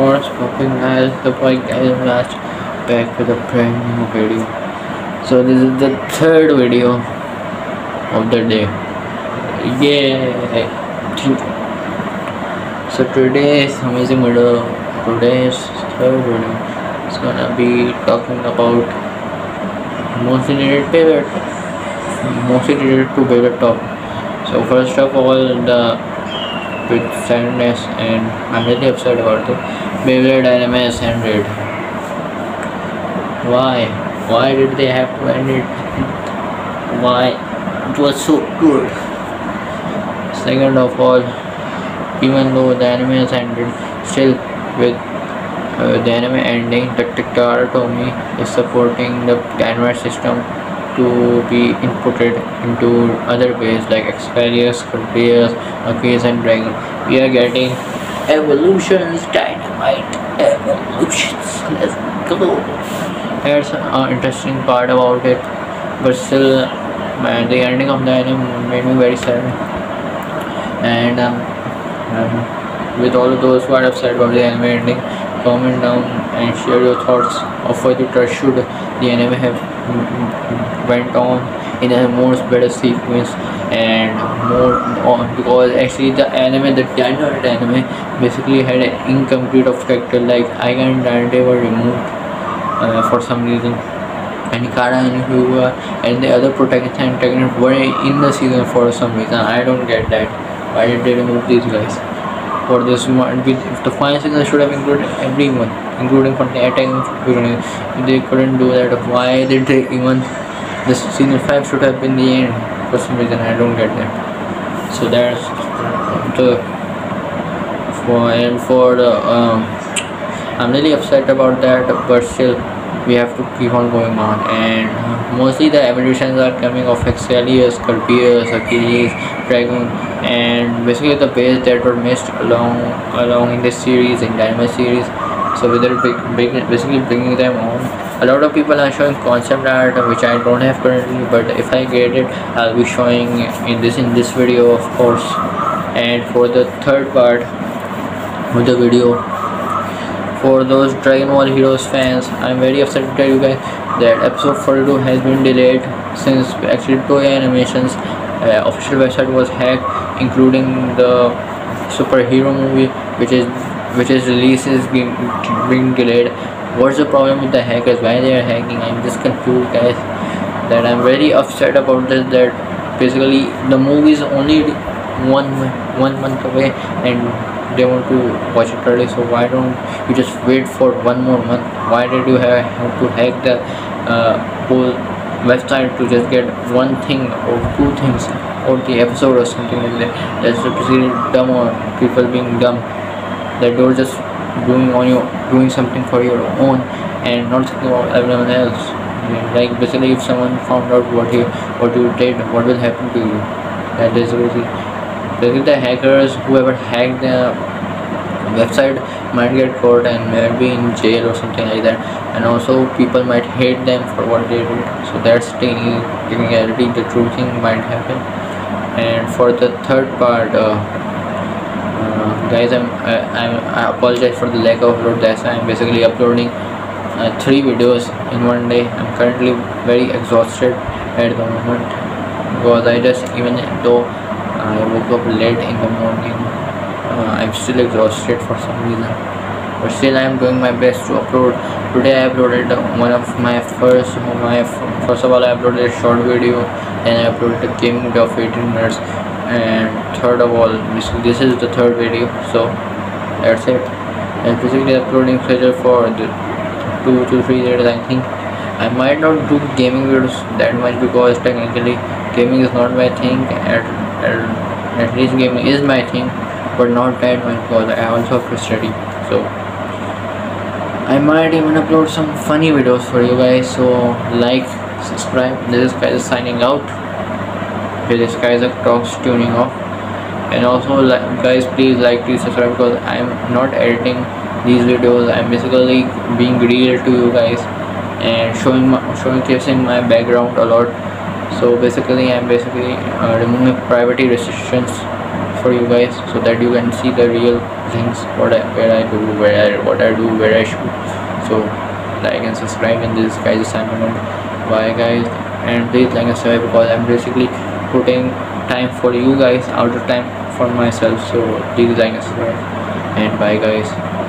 What's popping guys? The boy Kaiser Blast back with a brand new video. So this is the third video of the day. yeah So today's amazing video, today's third video is gonna be talking about most related favorite, mostly related to favorite top. So first of all, the with sadness and I'm really upset about it. Beyblade anime is ended. Why? Why did they have to end it? Why? It was so good. Second of all, even though the anime ended, still with uh, the anime ending, the Takara Tomy is supporting the anime system to be inputted into other ways like Experius, Corpius, Arceus and Dragon. We are getting evolutions, dynamite evolutions. Let's go. That's an interesting part about it, but still, man, the ending of the anime made me very sad. And um, um, with all of those who are upset about the anime ending, comment down and share your thoughts of whether should the anime have went on in a more better sequence and more on because actually the anime the January anime basically had an incomplete of character like and Dante were removed uh, for some reason. And Kara and Hyuga and the other protagonist and antagonist were in the season for some reason. I don't get that. Why did they remove these guys for this one the final season should have included everyone including for the attacking they couldn't do that. Why did they even the season 5 should have been the end? For some reason I don't get that. So that's the for and for the um, I'm really upset about that but still we have to keep on going on. And uh, mostly the evolutions are coming of Excelius, Corpius, Achilles, Dragon and basically the base that were missed along along in this series in Dynamite series. So whether basically bringing them on. A lot of people are showing concept art which i don't have currently but if i get it i'll be showing in this in this video of course. And for the third part of the video for those dragon ball heroes fans i'm very upset to tell you guys that episode 42 has been delayed since actually toei animations uh, official website was hacked including the superhero movie which is which is releases being, being delayed. What's the problem with the hackers? Why they are hacking? I'm just confused guys. That i'm very upset about this that basically the movie is only one one month away and they want to watch it early so why don't you just wait for one more month? Why did you have, to hack the uh, whole website to just get one thing or two things or the episode or something like that? That's basically dumb or people being dumb. That you're just doing on your doing something for your own and not thinking about everyone else. Like basically if someone found out what you what you did what will happen to you? That is really basically the hackers whoever hacked the website might get caught and maybe in jail or something like that. And also people might hate them for what they did so that's the reality. The true thing might happen. And for the third part uh, guys I'm, I, I apologize for the lack of upload. That's I'm basically uploading uh, three videos in one day. I'm currently very exhausted at the moment because I just even though I woke up late in the morning. Uh, I'm still exhausted for some reason. But still I'm doing my best to upload. Today I uploaded one of my first my first of all I uploaded a short video. And I uploaded a gaming video of 18 minutes. And third of all this is the third video. So that's it. And basically uploading schedule for the two to three days I think. I might not do gaming videos that much because technically gaming is not my thing at, least gaming is my thing but not that much because I also have to study so I might even upload some funny videos for you guys so like subscribe. This is guys signing out. This guys are talks tuning off. And also guys please like please subscribe because i'm not editing these videos. I'm basically being real to you guys and showing my, showcasing my background a lot so basically i'm basically uh, removing privacy restrictions for you guys so that you can see the real things what I where I do where I what I do where I shoot. So like and subscribe and this guys signing on bye guys. And please like and subscribe because I'm basically putting time for you guys out of time for myself. So please like and subscribe. And bye guys